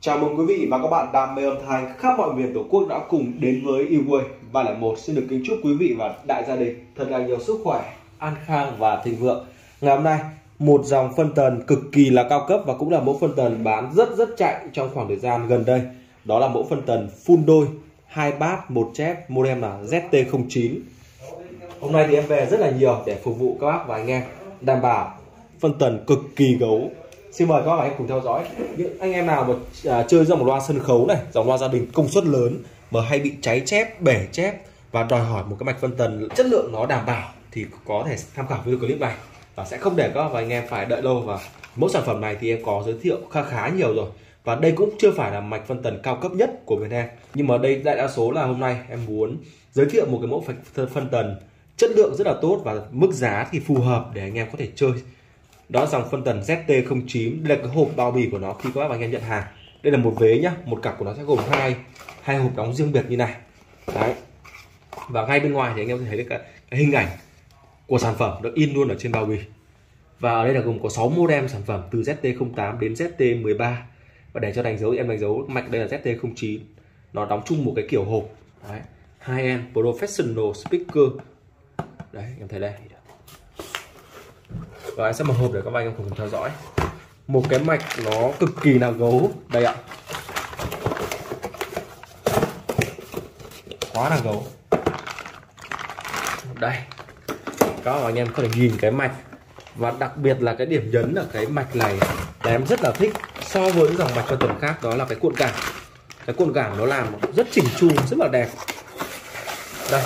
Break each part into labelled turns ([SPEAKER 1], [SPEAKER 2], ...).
[SPEAKER 1] Chào mừng quý vị và các bạn đam mê âm thanh khắp mọi miền tổ quốc đã cùng đến với EWay 301 xin được kính chúc quý vị và đại gia đình thật là nhiều sức khỏe, an khang và thịnh vượng. Ngày hôm nay một dòng phân tần cực kỳ là cao cấp và cũng là mẫu phân tần bán rất rất chạy trong khoảng thời gian gần đây. Đó là mẫu phân tần full đôi, hai bát, một chép, model là ZT09. Hôm nay thì em về rất là nhiều để phục vụ các bác và anh em đảm bảo phân tần cực kỳ gấu xin mời các bạn hãy cùng theo dõi. Những anh em nào mà à, chơi dòng loa sân khấu này dòng loa gia đình công suất lớn mà hay bị cháy chép bể chép và đòi hỏi một cái mạch phân tần chất lượng nó đảm bảo thì có thể tham khảo video clip này. Và sẽ không để các bạn và anh em phải đợi lâu và mẫu sản phẩm này thì em có giới thiệu khá khá nhiều rồi. Và đây cũng chưa phải là mạch phân tần cao cấp nhất của bên em nhưng mà đây đại đa số là hôm nay em muốn giới thiệu một cái mẫu phân tần chất lượng rất là tốt và mức giá thì phù hợp để anh em có thể chơi đó là dòng phân tần ZT09 đây là cái hộp bao bì của nó khi các bác anh em nhận hàng. Đây là một vế nhá một cặp của nó sẽ gồm hai hai hộp đóng riêng biệt như này. Đấy. Và ngay bên ngoài thì anh em thấy được cái, cái hình ảnh của sản phẩm được in luôn ở trên bao bì. Và ở đây là gồm có 6 model sản phẩm từ ZT08 đến ZT13 và để cho đánh dấu em đánh dấu mạch đây là ZT09 nó đóng chung một cái kiểu hộp. Đấy. Hai em professional speaker. Đấy em thấy đây và anh sẽ mở hộp để các anh em cùng theo dõi. Một cái mạch nó cực kỳ là gấu. Đây ạ. Quá là gấu. Đây. Các anh em có thể nhìn cái mạch. Và đặc biệt là cái điểm nhấn ở cái mạch này là em rất là thích so với dòng mạch phân tần khác, đó là cái cuộn cảng cái cuộn cảng nó làm rất chỉnh chu, rất là đẹp. Đây.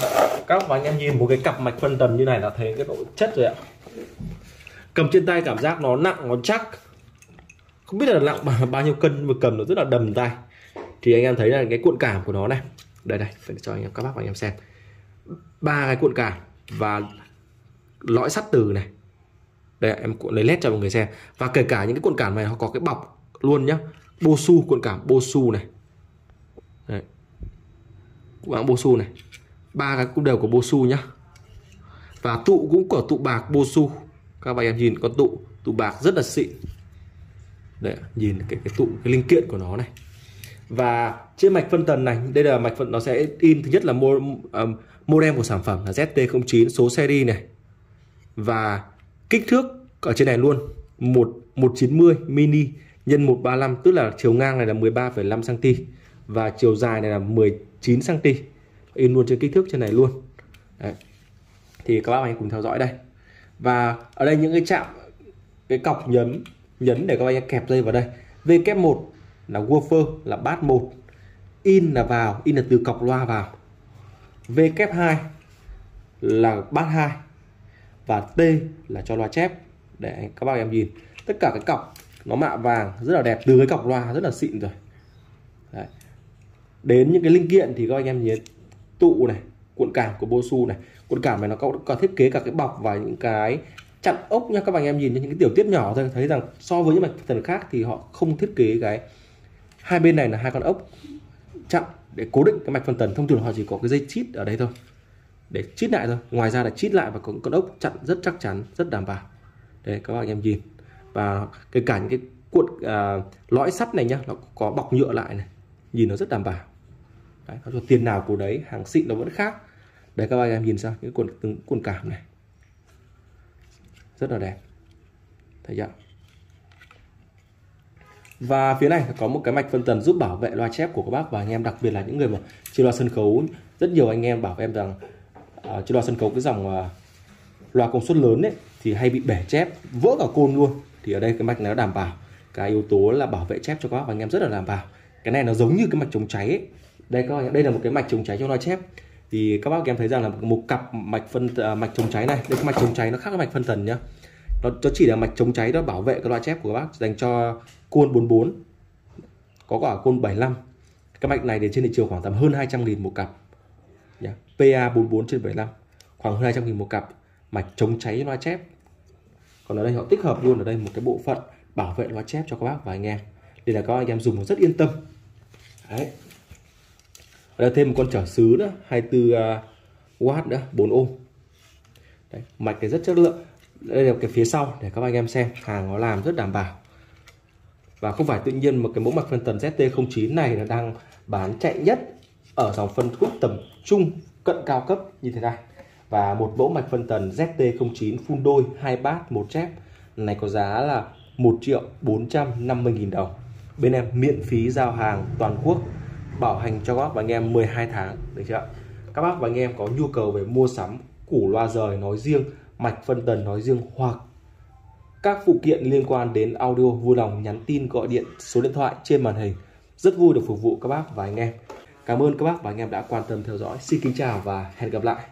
[SPEAKER 1] Các anh em nhìn một cái cặp mạch phân tần như này là thấy cái độ chất rồi ạ cầm trên tay cảm giác nó nặng, nó chắc. Không biết là nặng bao nhiêu cân mà cầm nó rất là đầm tay. Thì anh em thấy là cái cuộn cảm của nó này. Đây đây phải cho anh em, các bác và anh em xem. Ba cái cuộn cảm và lõi sắt từ này. Đây, em lấy led cho mọi người xem. Và kể cả những cái cuộn cảm này nó có cái bọc luôn nhá. Bosu cuộn cảm bosu này. Đây. cuộn bosu này. Ba cái cũng đều của bosu nhá. Và tụ cũng của tụ bạc bosu các bạn em nhìn con tụ tụ bạc rất là xịn. Đấy nhìn cái, cái tụ cái linh kiện của nó này. Và trên mạch phân tần này đây là mạch phân nó sẽ in thứ nhất là mô, um, model của sản phẩm là ZT09 số seri này. Và kích thước ở trên này luôn một 190 mini nhân 135 tức là chiều ngang này là 13,5 cm và chiều dài này là 19 cm in luôn trên kích thước trên này luôn. Đấy. thì các bạn hãy cùng theo dõi đây và ở đây những cái chạm cái cọc nhấn nhấn để các anh kẹp dây vào đây. V1 là woofer là bát 1 in là vào, in là từ cọc loa vào. V2 là bát 2 và T là cho loa chép để các bác em nhìn. Tất cả cái cọc nó mạ vàng, rất là đẹp. Từ cái cọc loa rất là xịn rồi. Đấy. đến những cái linh kiện thì các anh em nhìn, tụ này cuộn cảm của Bosu này. Cuộn cảm này nó có, có thiết kế cả cái bọc và những cái chặn ốc nha các bạn em nhìn những cái tiểu tiết nhỏ thôi thấy rằng so với những mạch thần khác thì họ không thiết kế cái hai bên này là hai con ốc chặn để cố định cái mạch phân tần. Thông thường họ chỉ có cái dây chít ở đây thôi để chít lại thôi. Ngoài ra là chít lại và có con ốc chặn rất chắc chắn rất đảm bảo. Đây các bạn em nhìn. Và cái cả những cái cuộn à, lõi sắt này nhá nó có bọc nhựa lại này. Nhìn nó rất đảm bảo đấy, nó cho tiền nào của đấy hàng xịn nó vẫn khác. Đấy các bạn em nhìn sao những quần từng quần cảm này. Rất là đẹp. Thấy chưa? Và phía này có một cái mạch phân tần giúp bảo vệ loa chép của các bác và anh em đặc biệt là những người mà chơi loa sân khấu. Rất nhiều anh em bảo em rằng à, uh, chơi loa sân khấu cái dòng uh, loa công suất lớn ấy thì hay bị bể chép vỡ cả côn luôn. Thì ở đây cái mạch này nó đảm bảo. Cái yếu tố là bảo vệ chép cho các bác và anh em rất là đảm bảo. Cái này nó giống như cái mạch chống cháy ấy đây các bạn đây là một cái mạch chống cháy cho loa chép. Thì các bác em thấy rằng là một cặp mạch phân uh, mạch chống cháy này đây cái mạch chống cháy nó khác với mạch phân tần nhá. Nó, nó chỉ là mạch chống cháy đó bảo vệ cái loa chép của các bác dành cho côn 44 có cả côn 75 cái mạch này thì trên thị trường khoảng tầm hơn 200 nghìn một cặp nhá. PA 44 trên 75 khoảng hơn 200 nghìn một cặp mạch chống cháy loa chép. Còn ở đây họ tích hợp luôn ở đây một cái bộ phận bảo vệ loa chép cho các bác và anh em để là các anh em dùng rất yên tâm. Đấy đây thêm một con trở xứ nữa 24 w à, nữa 4 ôm. Đấy, mạch này rất chất lượng. Đây là cái phía sau để các anh em xem hàng nó làm rất đảm bảo. Và không phải tự nhiên một cái mẫu mạch phân tần ZT09 này nó đang bán chạy nhất ở dòng phân khúc tầm trung cận cao cấp như thế này. Và một mẫu mạch phân tần ZT09 phun đôi hai bát một chép. Này có giá là 1 triệu 450 nghìn đồng. Bên em miễn phí giao hàng toàn quốc bảo hành cho các bác và anh em 12 tháng, được chưa các bác và anh em có nhu cầu về mua sắm củ loa rời nói riêng, mạch phân tần nói riêng hoặc các phụ kiện liên quan đến audio vui lòng nhắn tin, gọi điện, số điện thoại trên màn hình. Rất vui được phục vụ các bác và anh em. Cảm ơn các bác và anh em đã quan tâm theo dõi. Xin kính chào và hẹn gặp lại.